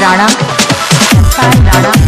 Rana Rana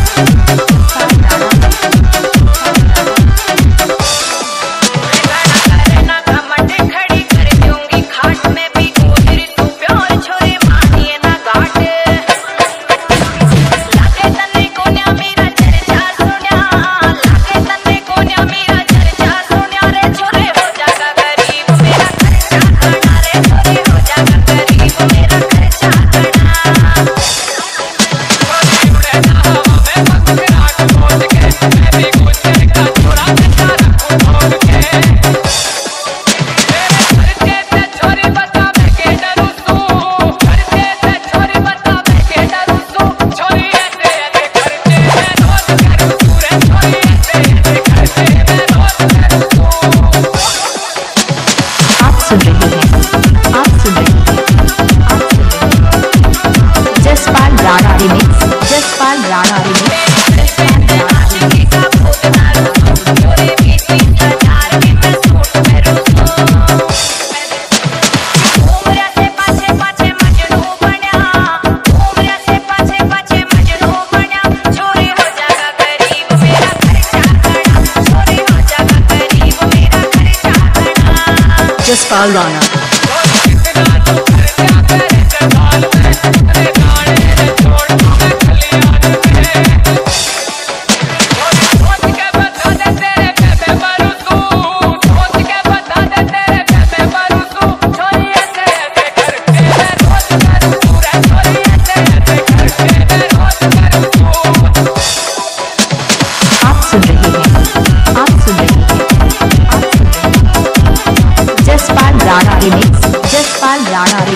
just Paul Rana. ஆனார்.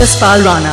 जसपाल राणा